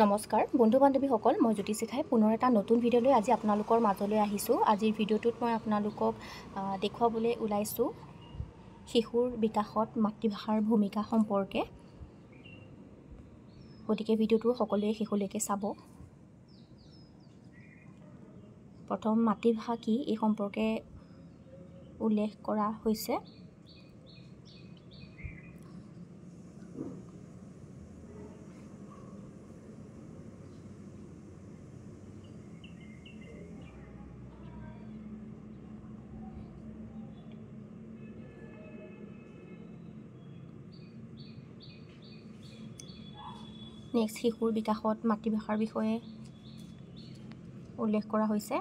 নমস্কাৰ বন্ধু বান্ধৱীসকল মই জ্যোতি চিঠাই পুনৰ এটা নতুন ভিডিঅ' লৈ আজি আপোনালোকৰ মাজলৈ আহিছোঁ। আজিৰ ভিডিঅ'টোত মই আপোনালোকক দেখুৱাবলৈ ওলাইছোঁ শিশুৰ বিকাশত মাতৃভাষাৰ ভূমিকা সম্পৰ্কে। গতিকে ভিডিঅ'টো সকলোৱে শেষলৈকে চাব। প্ৰথম মাতৃভাষা কি এই সম্পৰ্কে উল্লেখ কৰা হৈছে। নেক্সট শিশুৰ বিকাশত মাতৃভাষাৰ বিষয়ে উল্লেখ কৰা হৈছে।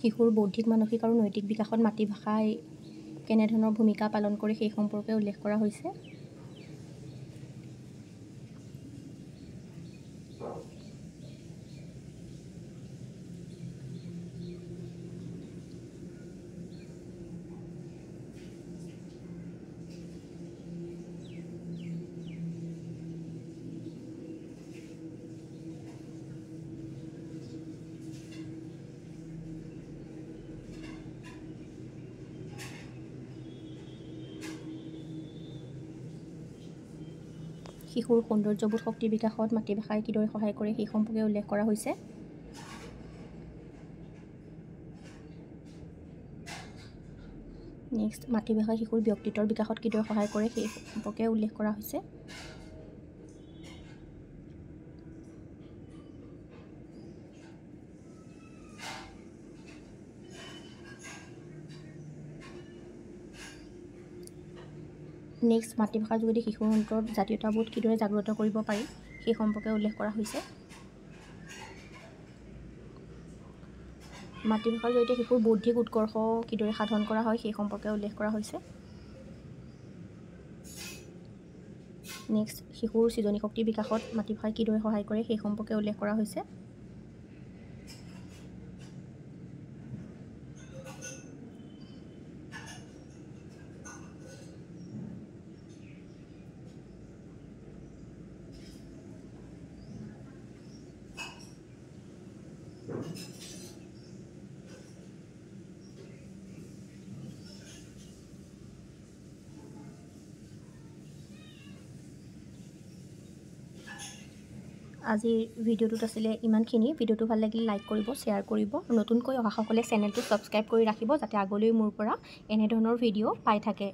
শিশুৰ বৌদ্ধিক মানসিক আৰু নৈতিক বিকাশত মাতৃভাষাই কেনেধৰণৰ ভূমিকা পালন কৰে সেই সম্পৰ্কে উল্লেখ কৰা হৈছে। শিশুৰ সৌন্দৰ্যবোধ শক্তিৰ বিকাশত মাতৃভাষাই কিদৰে সহায় কৰে সেই সম্পৰ্কে উল্লেখ কৰা হৈছে। নেক্সট মাতৃভাষাই শিশুৰ ব্যক্তিত্বৰ বিকাশত কিদৰে সহায় কৰে সেই সম্পৰ্কে উল্লেখ কৰা হৈছে। নেক্সট মাতৃভাষাৰ যোগেদি শিশুৰ অন্তৰত জাতীয়তাবোধ কিদৰে জাগ্ৰত কৰিব পাৰি সেই সম্পৰ্কে উল্লেখ কৰা হৈছে। মাতৃভাষাৰ জৰিয়তে শিশুৰ বৌদ্ধিক উৎকৰ্ষ কিদৰে সাধন কৰা হয় সেই সম্পৰ্কে উল্লেখ কৰা হৈছে। নেক্সট শিশুৰ সৃজনী শক্তিৰ বিকাশত মাতৃভাষাই কিদৰে সহায় কৰে সেই সম্পৰ্কে উল্লেখ কৰা হৈছে। আজিৰ ভিডিঅ'টোত আছিলে ইমানখিনি। ভিডিঅ'টো ভাল লাগিলে লাইক কৰিব শ্বেয়াৰ কৰিব। নতুনকৈ অহাসকলে চেনেলটো ছাবস্ক্ৰাইব কৰি ৰাখিব যাতে আগলৈ মোৰ পৰা এনেধৰণৰ ভিডিঅ' পাই থাকে।